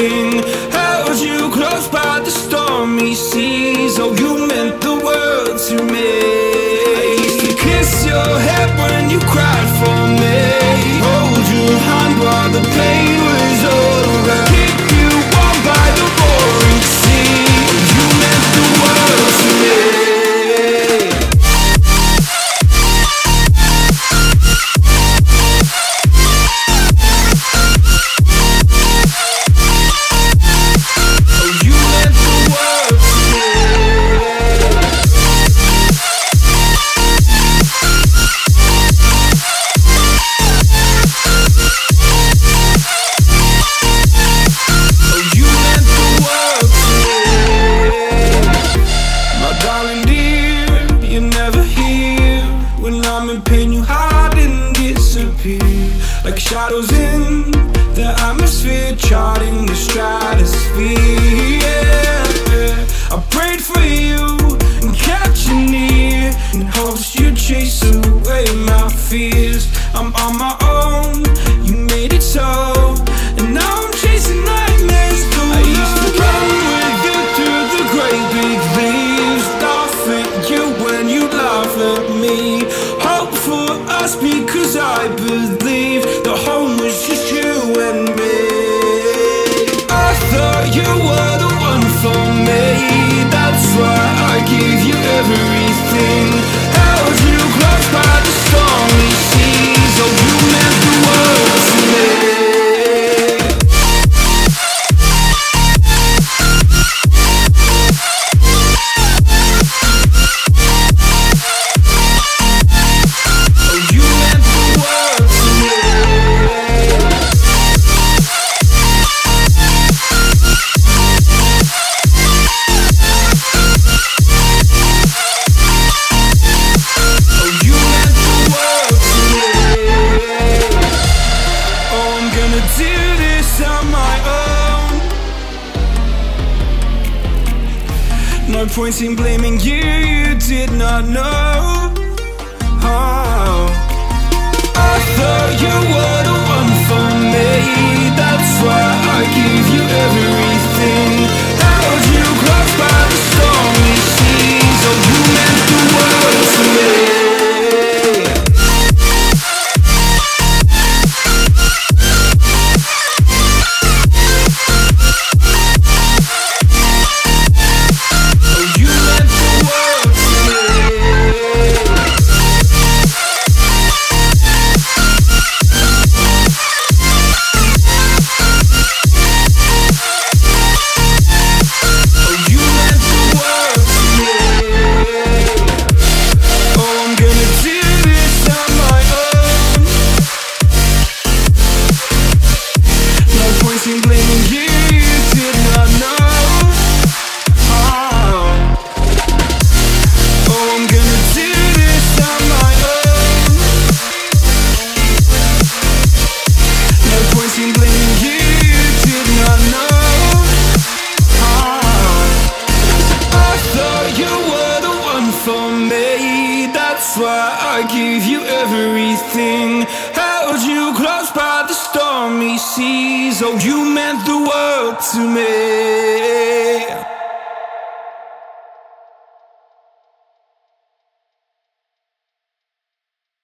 Everything. Held you close by the stormy seas. Oh, you meant the I'm pain, you hide and disappear. Like shadows in the atmosphere, charting the stratosphere. Us because I believe The home was just you and me point in blaming you, you did not know. Oh. I thought you were the one for me. That's why I gave you everything. That's why I gave you everything. Held you close by the stormy seas. Oh, you meant the world to me.